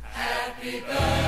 Happy birthday.